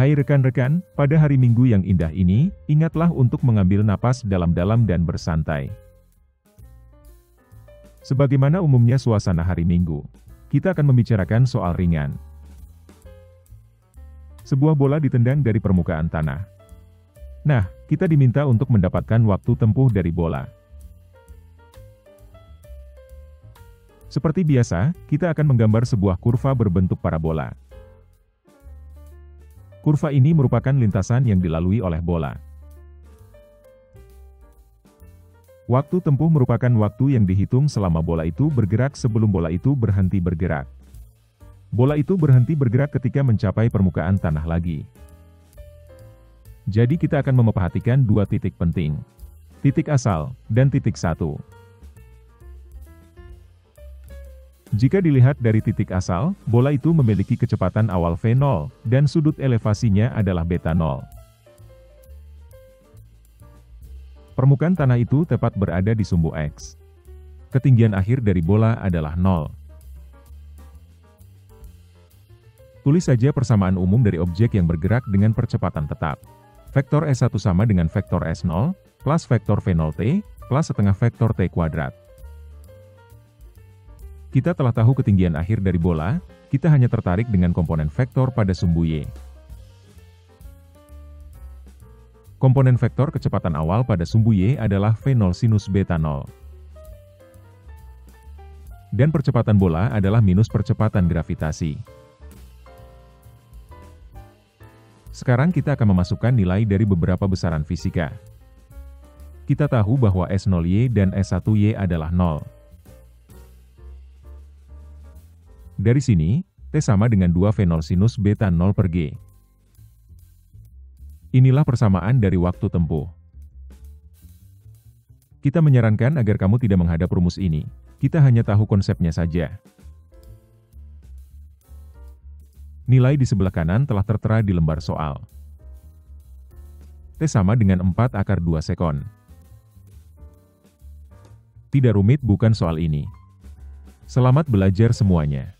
Hai rekan-rekan, pada hari Minggu yang indah ini, ingatlah untuk mengambil napas dalam-dalam dan bersantai. Sebagaimana umumnya suasana hari Minggu, kita akan membicarakan soal ringan. Sebuah bola ditendang dari permukaan tanah. Nah, kita diminta untuk mendapatkan waktu tempuh dari bola. Seperti biasa, kita akan menggambar sebuah kurva berbentuk parabola. Kurva ini merupakan lintasan yang dilalui oleh bola. Waktu tempuh merupakan waktu yang dihitung selama bola itu bergerak sebelum bola itu berhenti bergerak. Bola itu berhenti bergerak ketika mencapai permukaan tanah lagi. Jadi kita akan memperhatikan dua titik penting. Titik asal, dan titik satu. Jika dilihat dari titik asal, bola itu memiliki kecepatan awal V0, dan sudut elevasinya adalah beta 0. Permukaan tanah itu tepat berada di sumbu X. Ketinggian akhir dari bola adalah 0. Tulis saja persamaan umum dari objek yang bergerak dengan percepatan tetap. Vektor S1 sama dengan vektor S0, plus vektor V0t, plus setengah vektor t kuadrat. Kita telah tahu ketinggian akhir dari bola, kita hanya tertarik dengan komponen vektor pada sumbu Y. Komponen vektor kecepatan awal pada sumbu Y adalah V0 sinus beta 0. Dan percepatan bola adalah minus percepatan gravitasi. Sekarang kita akan memasukkan nilai dari beberapa besaran fisika. Kita tahu bahwa S0Y dan S1Y adalah 0. Dari sini, T sama dengan 2 V0 sinus beta 0 per G. Inilah persamaan dari waktu tempuh. Kita menyarankan agar kamu tidak menghadap rumus ini, kita hanya tahu konsepnya saja. Nilai di sebelah kanan telah tertera di lembar soal. T sama dengan 4 akar 2 sekon. Tidak rumit bukan soal ini. Selamat belajar semuanya.